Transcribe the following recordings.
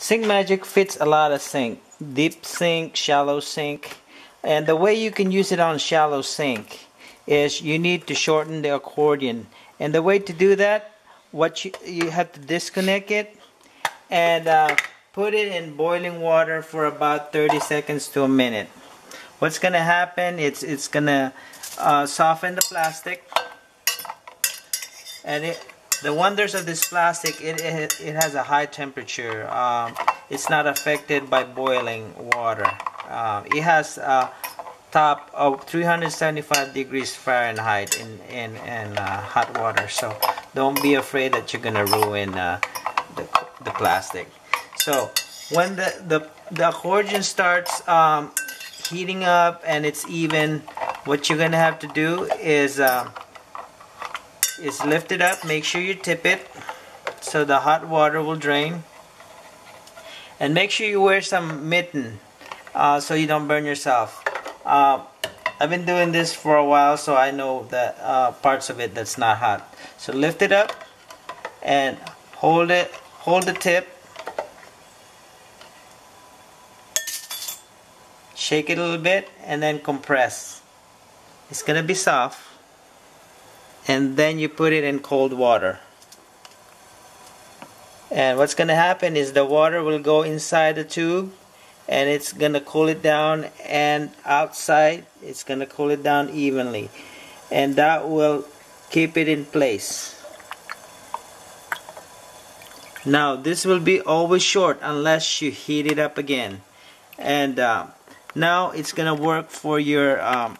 Sink Magic fits a lot of sink. Deep sink, shallow sink. And the way you can use it on shallow sink is you need to shorten the accordion. And the way to do that, what you, you have to disconnect it and uh, put it in boiling water for about 30 seconds to a minute. What's gonna happen? It's it's gonna uh, soften the plastic, and it the wonders of this plastic, it, it, it has a high temperature. Um, it's not affected by boiling water. Um, it has a top of 375 degrees Fahrenheit in, in, in uh, hot water. So don't be afraid that you're going to ruin uh, the, the plastic. So when the, the, the accordion starts um, heating up and it's even, what you're going to have to do is... Uh, is lift it up. Make sure you tip it so the hot water will drain. And make sure you wear some mitten uh, so you don't burn yourself. Uh, I've been doing this for a while so I know that uh, parts of it that's not hot. So lift it up and hold it hold the tip. Shake it a little bit and then compress. It's gonna be soft and then you put it in cold water. And what's gonna happen is the water will go inside the tube and it's gonna cool it down and outside it's gonna cool it down evenly. And that will keep it in place. Now this will be always short unless you heat it up again. And uh, now it's gonna work for your um,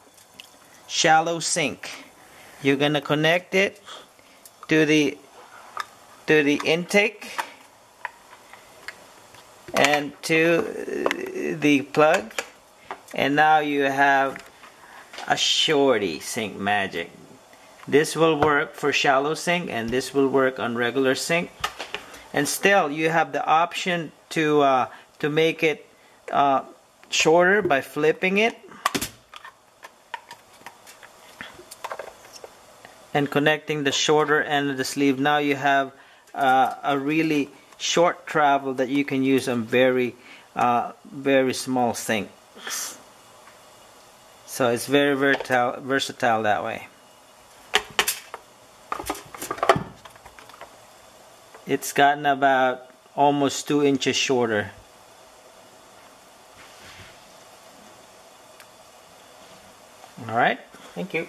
shallow sink you're gonna connect it to the to the intake and to the plug. And now you have a shorty sink magic. This will work for shallow sink and this will work on regular sink and still you have the option to uh, to make it uh, shorter by flipping it and connecting the shorter end of the sleeve. Now you have uh, a really short travel that you can use on very uh, very small sinks so it's very versatile, versatile that way. It's gotten about almost two inches shorter. Alright thank you